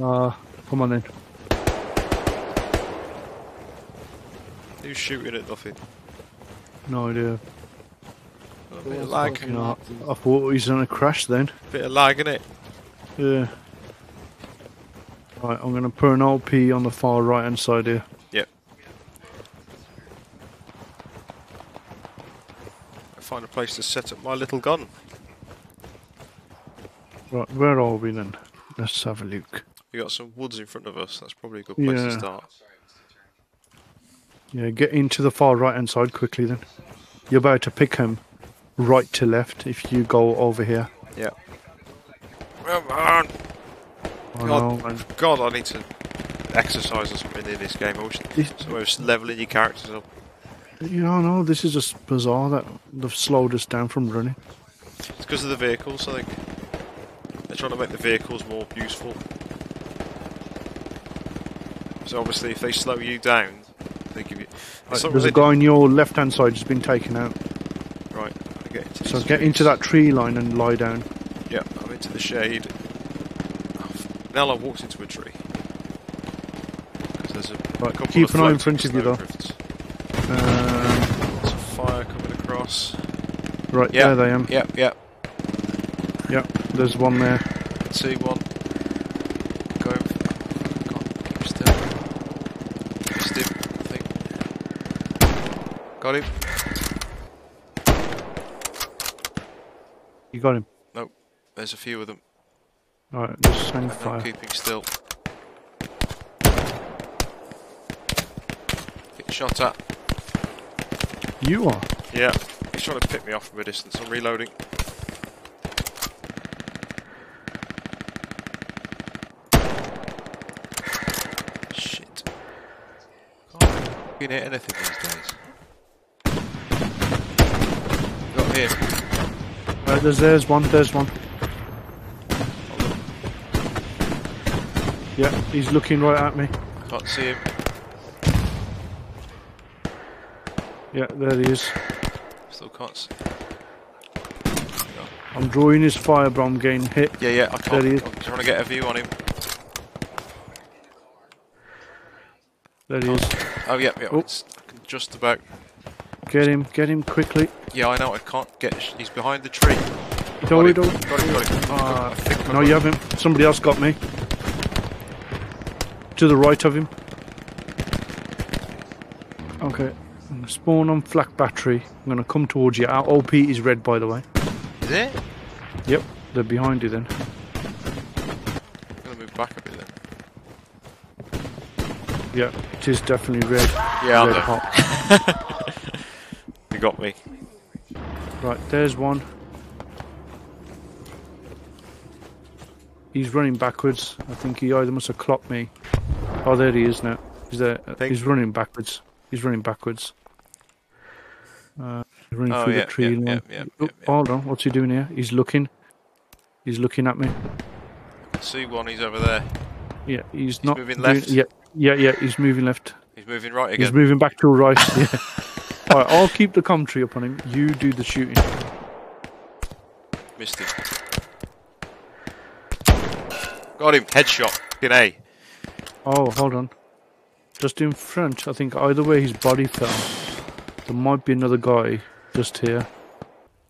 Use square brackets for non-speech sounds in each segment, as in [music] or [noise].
Uh, come on then. Who's shooting at nothing? No idea. A bit of lag. You know, I thought he's gonna crash then. Bit of lag in it. Yeah. Right, I'm gonna put an LP on the far right hand side here. Yep. I find a place to set up my little gun. Right, where are we then? Let's have a look. We got some woods in front of us. That's probably a good place Yeah. to start. Yeah, get into the far right hand side quickly then. You're about to pick him right to left if you go over here. Yeah. Come on! Oh, God. no, man. God, I need to exercise or something in this game. I wish This- so I leveling your characters up. You know, no, this is just bizarre that they've slowed us down from running. It's because of the vehicles, I think. They're trying to make the vehicles more useful. So obviously, if they slow you down, they give you. Right, there's a guy on your left hand side who's been taken out. Right, get into So get into that tree line and lie down. Yeah, I'm into the shade. Now I walked into a tree. Because there's a Right, keep an eye in front of you, though. Um, There's a fire coming across. right, Yeah. there they am. Yep, yep. Yep, there's one there. See one. Going. God, keep still. Missed him, I think. Got him. You got him. Nope. There's a few of them. Alright, just hang fire. keeping still. Getting shot at. You are. Yeah. He's trying to pick me off from a distance. I'm reloading. Shit. Can't hit anything these days. Got him. Right, there's there's one, there's one. Yeah, he's looking right at me. Can't see him. Yeah, there he is. Still can't see. I'm drawing his fire, but I'm getting hit. Yeah, yeah, I can't. There he is. I'm trying to get a view on him. There he is. Oh, yeah, yeah. Oh. It's, just about. Get him, get him quickly. Yeah, I know. I can't get. He's behind the tree. Don't got him. Got him. Got him. Uh, I no, you haven't. Somebody else got me. To the right of him. Okay. I'm gonna spawn on flak battery. I'm gonna come towards you. Our OP is red, by the way. Is it? Yep, they're behind you then. I'm gonna move back a bit then. Yeah, it is definitely red. Yeah, I'm hot. [laughs] You got me. Right, there's one. He's running backwards. I think he either must have clocked me. Oh, there he is now. He's there. Think- He's running backwards. He's running backwards. Uh, he's running Oh, through yeah, the tree yeah, yeah, Oh, yeah, yeah. Hold on, what's he doing here? He's looking. He's looking at me. See one. He's over there. Yeah, he's, not moving doing- left? Yeah, yeah, yeah. He's moving left. He's moving right again. He's moving back to right. [laughs] Yeah. All right, I'll keep the commentary up on him. You do the shooting. Missed him. Got him. Headshot. Fucking A. Oh, hold on. Just in front, I think either way his body fell. There might be another guy just here.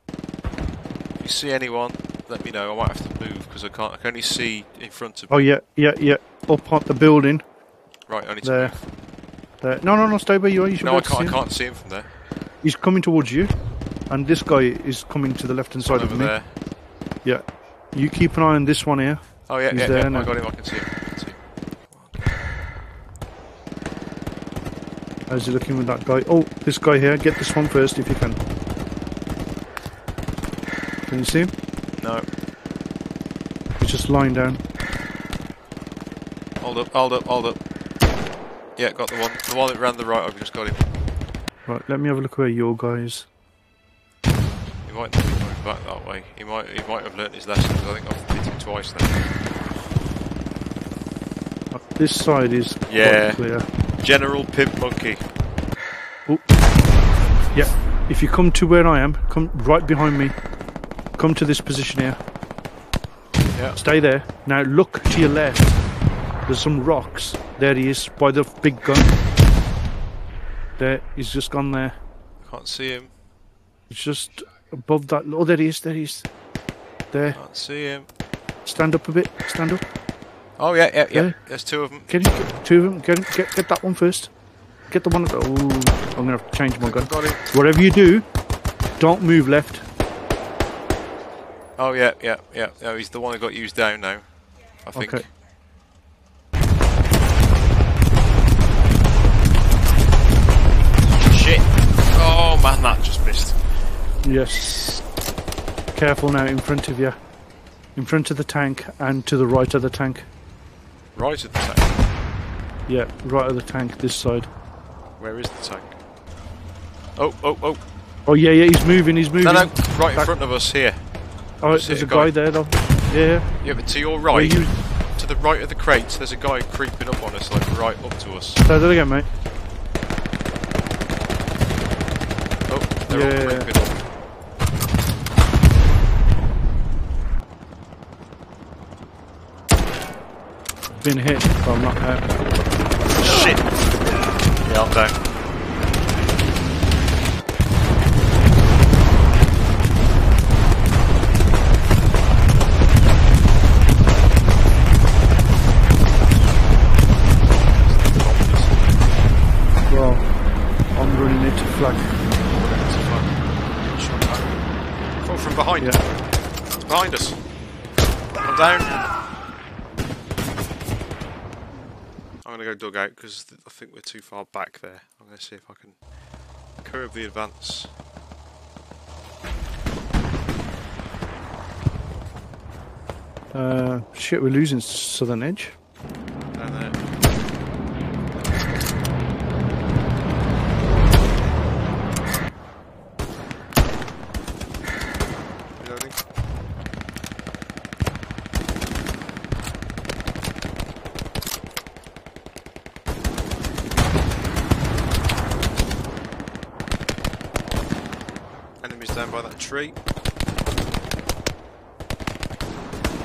If you see anyone, let me know. I might have to move because I can't. I can only see in front of. Oh yeah, yeah, yeah. Up on the building Right. I need to there. move. There. No, no, no. Stay where you are. You should No, I can't. I see him. can't see him from there. He's coming towards you, and this guy is coming to the left hand side Over of me. there. Yeah. You keep an eye on this one here. Oh yeah, He's yeah, there yeah. now. I got him. I can see him. I can see him. How's he looking with that guy? Oh, this guy here. Get this one first if you can. Can you see him? No. He's just lying down. Hold up. Hold up. Hold up. Yeah, got the one. The one that ran the right. I've just got him. Right, let me have a look where your guy is. He might not be going back that way. He might. He might have learnt his lesson. 'cause I think I've hit him twice now. This side is quite Yeah. clear. General Pimp Monkey. Yeah. If you come to where I am, come right behind me. Come to this position here. Yeah. Stay there. Now look to your left. There's some rocks. There he is, by the big gun. There, he's just gone there. Can't see him. He's just above that. Oh, there he is, there he is. There. Can't see him. Stand up a bit, stand up. Oh yeah, yeah, yeah. Yeah. There's two of them. Get, him, get two of them. Get, him, get get that one first. Get the one. At the, oh, I'm gonna have to change my gun. Whatever you do, don't move left. Oh yeah, yeah, yeah. No, he's the one who got used down now. I think. Okay. Oh man, that just missed. Yes. Careful now, in front of you. In front of the tank and to the right of the tank. Right of the tank. Yeah, right of the tank, this side. Where is the tank? Oh, oh, oh. Oh yeah, yeah, he's moving, he's moving. No, no, right in front of us here. Oh, see there's a a guy. guy there though. Yeah. Yeah, but to your right, you to the right of the crates, there's a guy creeping up on us, like right up to us. say that again, mate. Oh, they're Yeah. all creeping up. Been hit, but I'm not hurt. Shit! Yeah, I'm down. Well, I'm running into flag. Oh, from behind. Yeah. Behind us. I'm down. I'm gonna go dug out because I think we're too far back there. I'm gonna see if I can curb the advance. Uh, shit, we're losing southern edge. Down there.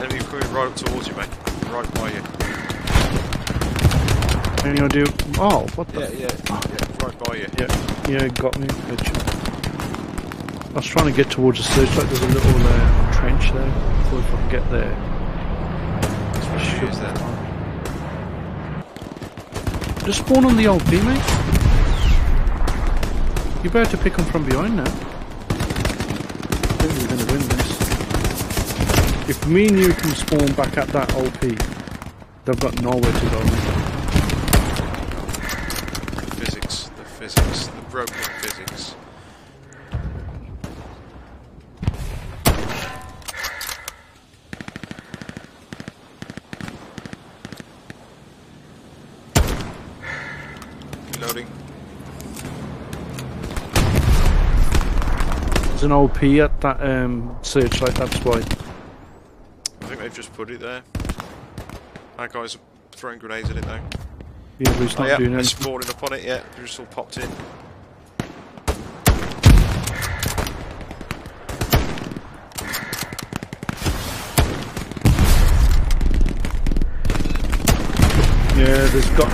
Enemy coming right up towards you, mate. Right by you. Any idea? Oh, what the? Yeah, yeah, yeah, right by you. Yeah, yeah, got me. I was trying to get towards the searchlight. There's a little uh, trench there. Thought if I could get there. Is there. Just spawn on the old B, mate. You're about to pick them from behind now. I think we're going to win this. If me and you can spawn back at that old P, they've got nowhere to go. The physics, the physics, the broken physics. Reloading. There's an OP at that um, searchlight, that's why. They've just put it there. That guy's throwing grenades at it now. Yeah, but it's Oh not yeah, doing anything. spawning up on it, yeah, they're just all popped in. Yeah, there's got.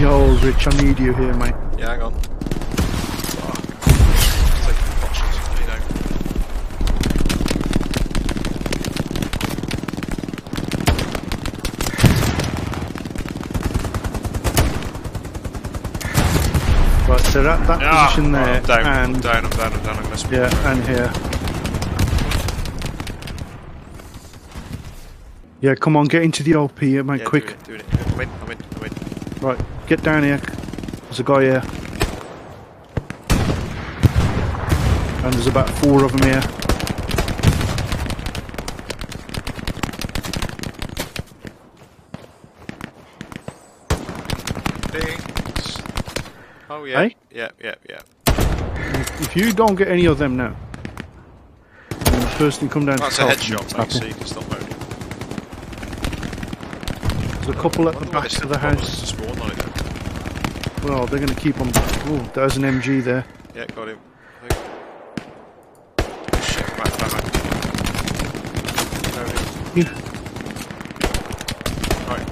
Yo, Rich, I need you here, mate. Yeah, hang on. Fuck. Taking pot shots at me now. So that, Ah, position oh, there, I'm down, I'm and down, I'm down, I'm down, I'm gonna yeah, and here. Yeah, come on, get into the OP here, mate, Yeah, quick. Doing it, doing it. I'm in, I'm in, I'm in. Right, get down here. There's a guy here. And there's about four of them here. Oh, yeah. Yeah, yeah, yeah. If you don't get any of them now, and the person come down That's to a top, headshot, mate, so you can stop loading. There's a couple at the back of the house. Like well, they're going to keep on... Oh, there's an MG there. Yeah, got him. Shit, Right.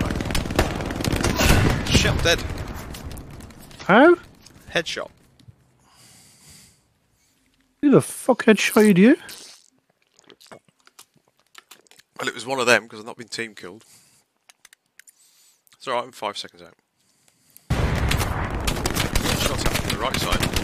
Right. Shit, I'm dead. How? Headshot. Who the fuck headshotted you? Well, it was one of them because I've not been team killed. It's alright, I'm five seconds out. Shots out to the right side.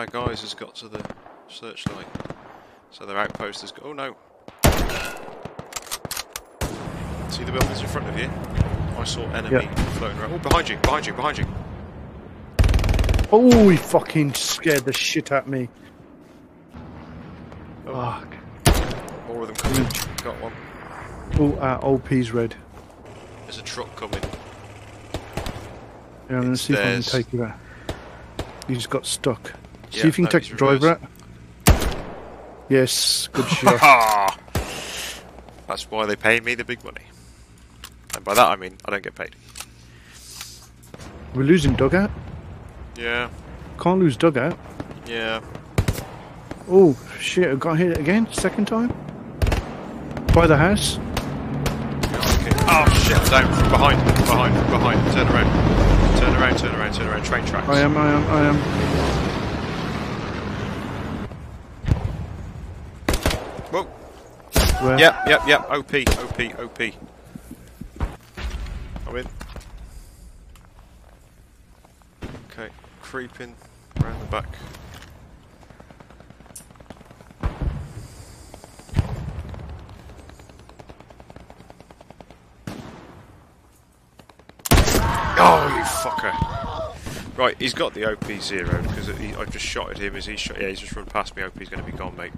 I think one of our guys has got to the searchlight. So their outpost has got. Oh no! See the buildings in front of you? I saw enemy Yeah. floating around. Oh, behind you, behind you, behind you. Oh, he fucking scared the shit out of me. Oh. Fuck. More of them coming. Got one. Oh, uh, OP's red. There's a truck coming. Yeah, I'm gonna It's see if I can take you out. He's got stuck. See Yeah, if you no, can take the driver out. Yes, good [laughs] shot. Ha! That's why they pay me the big money. And by that I mean I don't get paid. We're losing dugout. Yeah, Can't lose dugout. yeah. Oh shit! I got hit again. Second time. By the house. Okay. Oh shit, down from behind, from behind, from behind. Turn around. Turn around, turn around, turn around. Train tracks. I am. I am. I am. Where? Yep, yep, yep. OP, OP, OP. I'm in. Okay, creeping around the back. Oh, you fucker. Right, he's got the OP zero because I just shot at him as he shot. Yeah, he's just run past me. OP's going to be gone, mate.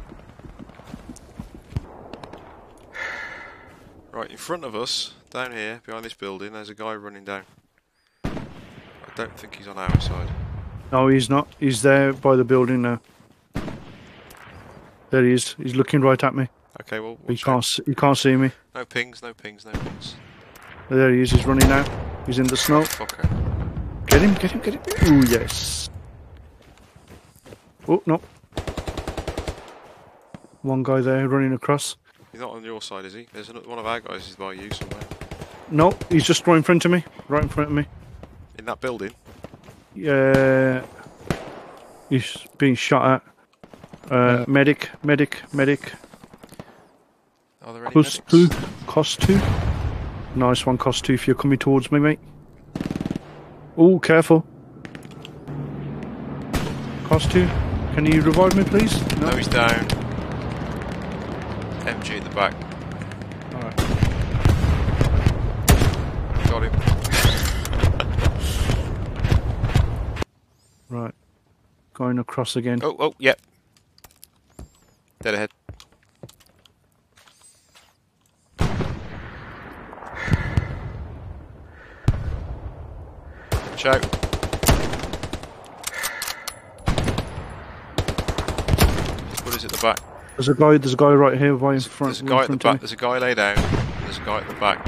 Right, in front of us, down here, behind this building, there's a guy running down. I don't think he's on our side. No, he's not. He's there by the building now. There he is. He's looking right at me. Okay, well, He can't. out. s- He can't see me. No pings, no pings, no pings. There he is. He's running now. He's in the snow. Fucker. Get him. Get him. Get him. Oh yes. Oh no. One guy there running across. He's not on your side, is he? There's another, one of our guys is by you somewhere. No, he's just right in front of me. Right in front of me. In that building. Yeah. He's being shot at. Uh, medic. Medic. Medic. Are there any Cost medics? two. Cost two. Nice one, cost two if you're coming towards me, mate. Oh, careful. Cost two. Can you revive me, please? No, he's down. MG at the back. Alright. Got him. [laughs] Right. Going across again. Oh, oh, yep. Dead ahead. Watch out. What is it at the back? There's a guy. There's a guy right here, right in There's, front. there's a guy at the back. There's a guy laid out. There's a guy at the back.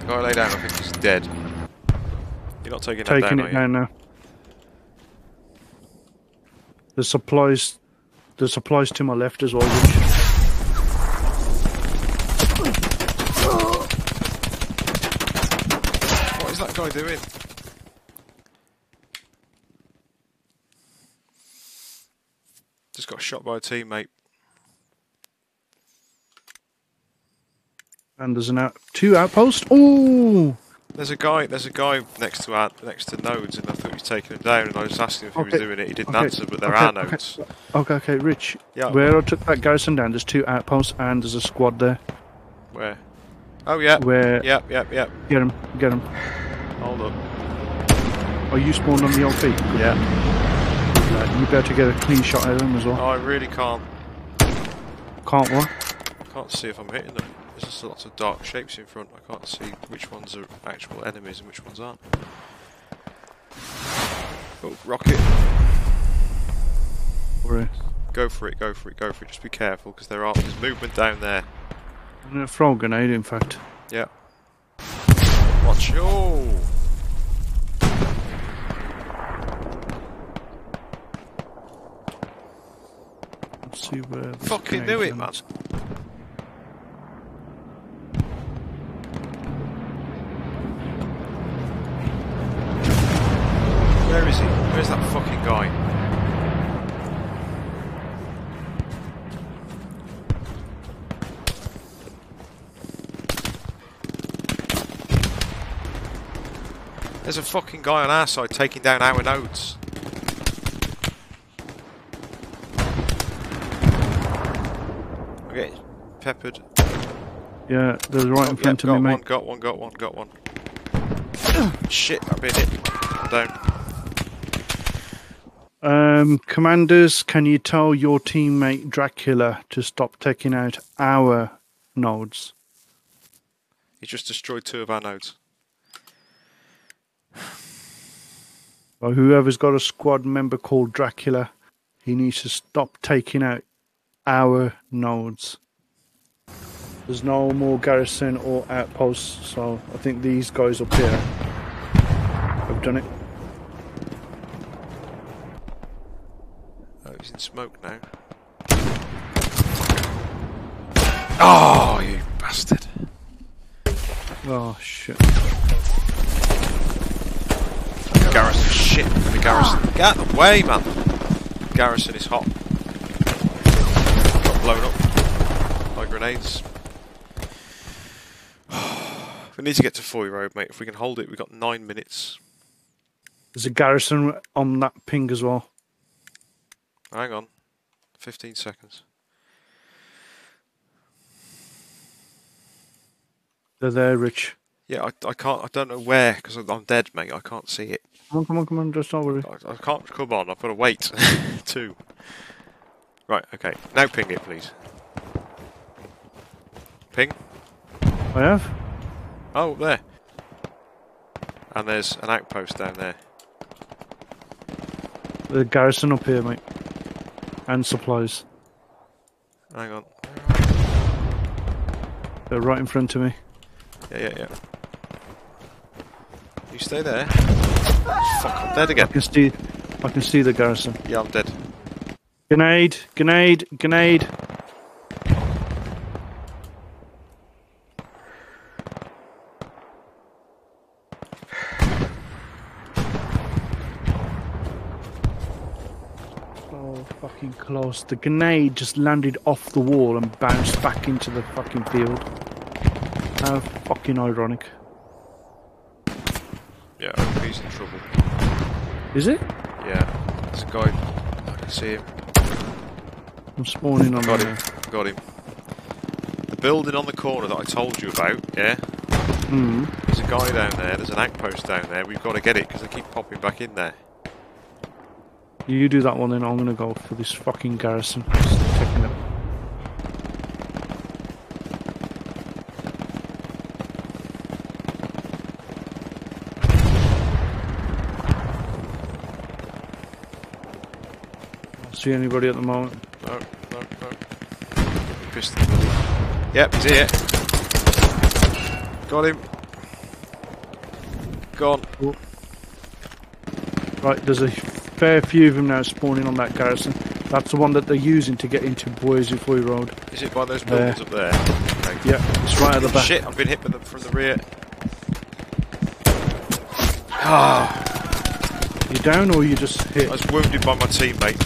The guy laid out. I think he's dead. You're not taking me. that Taking down, it are you? down now. The supplies. The supplies to my left as well. Rich. What is that guy doing? Just got shot by a teammate. And there's an out. Two outposts. Oh. There's a guy. There's a guy next to our, next to nodes, and I thought he was taking him down. And I was asking if he was doing it. He didn't okay, answer, but there okay, are nodes. Okay. Okay. Rich. Yeah. Where I took that garrison down, there's two outposts and there's a squad there. Where? Oh yeah. Where? Yep. Yep. Yep. Get him. Get him. Hold up. Are you spawned on the LP? Yeah. Uh, you better get a clean shot at them as Oh, well. I really can't. Can't what? Can't see if I'm hitting them. There's just lots of dark shapes in front. I can't see which ones are actual enemies and which ones aren't. Oh, rocket. Or, Go for it, go for it, go for it. Just be careful because there are there's movement down there. I'm gonna throw a grenade, in fact. Yeah. Watch. Oh. See where. Fucking knew it, man. Where is he? Where's that fucking guy? There's a fucking guy on our side taking down our nodes. I'm getting peppered. Yeah, there's right in Oh, front yep, of me, got mate. one, got one, got one, got one. [coughs] Shit, I've been hit. I'm down. Um, commanders, can you tell your teammate Dracula to stop taking out our nodes? He just destroyed two of our nodes. Well, whoever's got a squad member called Dracula, he needs to stop taking out our nodes. There's no more garrison or outposts, so I think these guys up here have done it. Oh, he's in smoke now. Oh, you bastard. Oh shit! Garrison, shit. The garrison. Ah. Get out of the way, man. Garrison is hot. Got blown up by grenades. We need to get to Foy Road, mate. If we can hold it, we've got nine minutes. There's a garrison on that ping as well. Hang on. 15 seconds. They're there, Rich. Yeah, I, I can't. I don't know where because I'm dead, mate. I can't see it. Come on, come on, come on! Just don't worry. I, I can't. Come on, I've got to wait. [laughs] Two. Right. Okay. Now ping it, please. Ping. I have. Oh, there. And there's an outpost down there. The garrison up here, mate, and supplies. Hang on. They're right in front of me. Yeah, yeah, yeah. You stay there. Fuck, I'm dead I can see. I can see the garrison. Yeah, I'm dead. Grenade! Grenade! Grenade! So The grenade just landed off the wall and bounced back into the fucking field. How fucking ironic. Yeah, he's in trouble. Is it? Yeah. There's a guy. I can see him. I'm spawning on Got him. Got him. The building on the corner that I told you about, yeah? Hmm. There's a guy down there, there's an outpost down there. We've got to get it because they keep popping back in there. You do that one, then I'm gonna go for this fucking garrison. Taking. Don't See anybody at the moment? No, no, no. Yep, he's here. Got him. Gone. Right, there's a fair few of them now spawning on that garrison. That's the one that they're using to get into Boise Foy Road. Is it by those buildings up there? Okay. Yeah, it's right at the back. Shit, I've been hit from the rear. Ah, You down or you just hit? I was wounded by my teammate.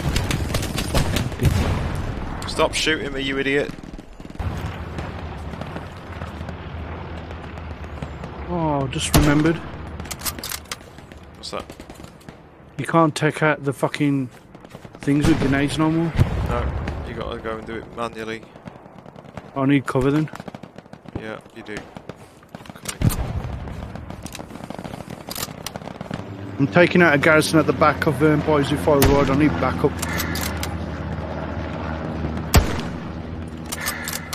Stop shooting me, you idiot. Oh, just remembered. What's that? You can't take out the fucking things with grenades no more. No, you gotta go and do it manually. I need cover then. Yeah, you do. I'm taking out a garrison at the back of um, Boise Foy Road. I need backup.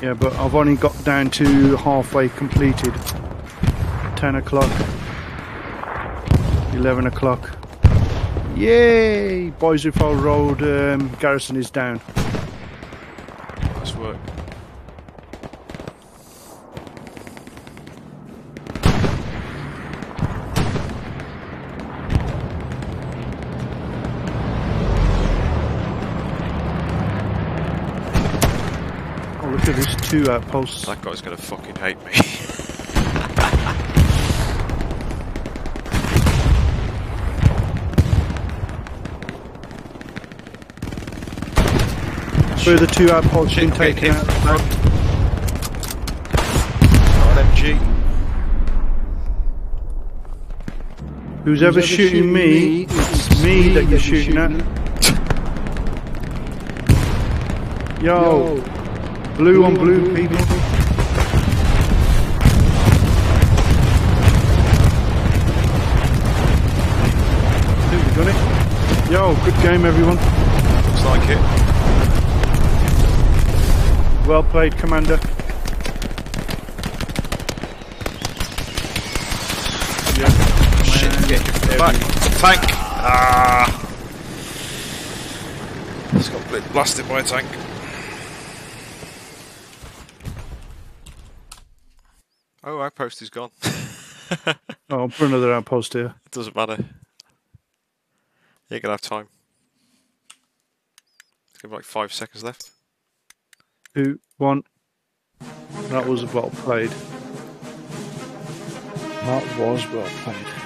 Yeah, but I've only got down to halfway completed. 10 o'clock. 11 o'clock. Yay! Boys Who Road um, garrison is down. Nice work. Oh, look at these two outposts. That guy's gonna fucking hate me. [laughs] Further two outposts Shit, been I'm taken out. from front. RMG. Who's ever shooting me, it's me that you're shooting at. Yo, blue on blue, people. I think we got it. Yo, good game, everyone. Looks like it. Well played, Commander. Yeah. Shit, get hit from the back. Tank! Ah! It's got bl- blasted by a tank. Oh, outpost is gone. [laughs] Oh, I'll put another outpost here. It doesn't matter. You're gonna have time. Give like five seconds left. Two, one. That was well played. That was well played.